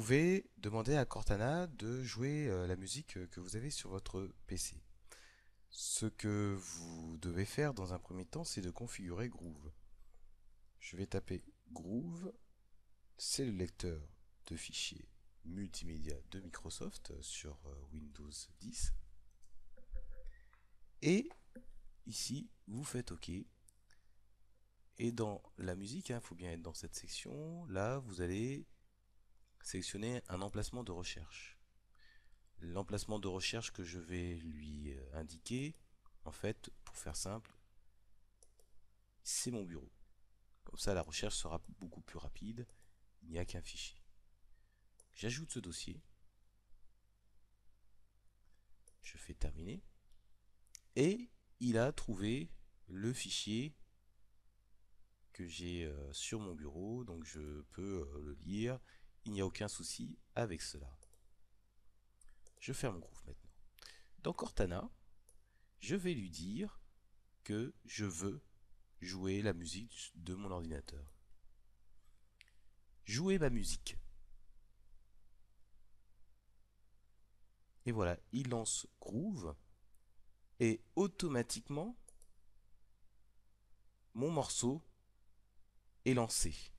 pouvez demander à Cortana de jouer euh, la musique que vous avez sur votre PC. Ce que vous devez faire dans un premier temps, c'est de configurer Groove. Je vais taper Groove, c'est le lecteur de fichiers multimédia de Microsoft sur euh, Windows 10. Et ici, vous faites OK. Et dans la musique, il hein, faut bien être dans cette section. Là, vous allez sélectionner un emplacement de recherche. L'emplacement de recherche que je vais lui euh, indiquer, en fait, pour faire simple, c'est mon bureau. Comme ça, la recherche sera beaucoup plus rapide. Il n'y a qu'un fichier. J'ajoute ce dossier. Je fais terminer. Et il a trouvé le fichier que j'ai euh, sur mon bureau. Donc je peux euh, le lire. Il n'y a aucun souci avec cela. Je ferme Groove maintenant. Dans Cortana, je vais lui dire que je veux jouer la musique de mon ordinateur. Jouer ma musique. Et voilà, il lance Groove et automatiquement mon morceau est lancé.